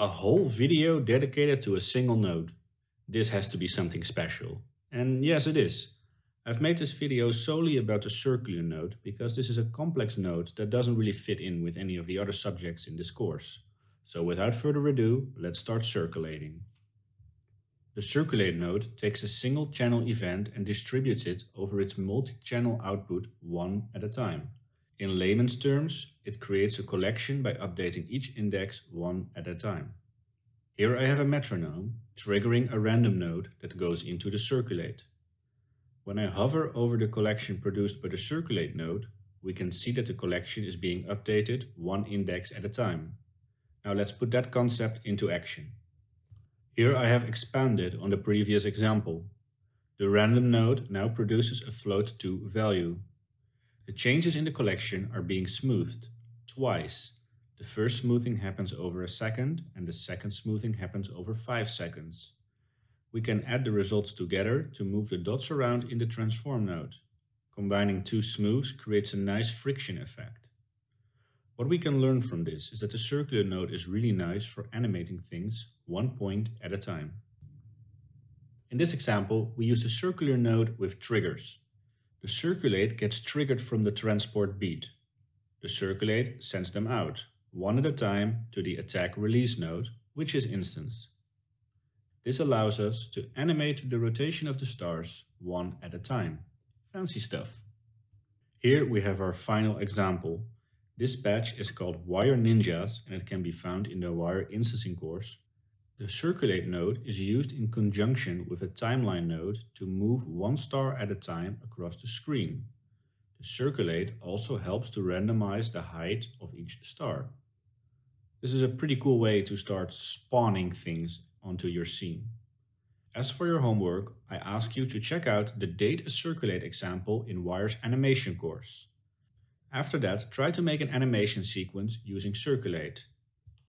A whole video dedicated to a single node. This has to be something special. And yes, it is. I've made this video solely about the circulate node because this is a complex node that doesn't really fit in with any of the other subjects in this course. So without further ado, let's start circulating. The circulate node takes a single channel event and distributes it over its multi-channel output one at a time. In layman's terms, it creates a collection by updating each index one at a time. Here I have a metronome triggering a random node that goes into the circulate. When I hover over the collection produced by the circulate node, we can see that the collection is being updated one index at a time. Now let's put that concept into action. Here I have expanded on the previous example. The random node now produces a float2 value. The changes in the collection are being smoothed twice. The first smoothing happens over a second and the second smoothing happens over 5 seconds. We can add the results together to move the dots around in the transform node. Combining two smooths creates a nice friction effect. What we can learn from this is that the circulate node is really nice for animating things one point at a time. In this example, we use the circulate node with triggers. The circulate gets triggered from the transport beat. The circulate sends them out, one at a time, to the attack release node, which is instanced. This allows us to animate the rotation of the stars one at a time. Fancy stuff. Here we have our final example. This patch is called Wire Ninjas and it can be found in the Wire instancing course the circulate node is used in conjunction with a timeline node to move one star at a time across the screen. The circulate also helps to randomize the height of each star. This is a pretty cool way to start spawning things onto your scene. As for your homework, I ask you to check out the date a circulate example in Wire's animation course. After that, try to make an animation sequence using circulate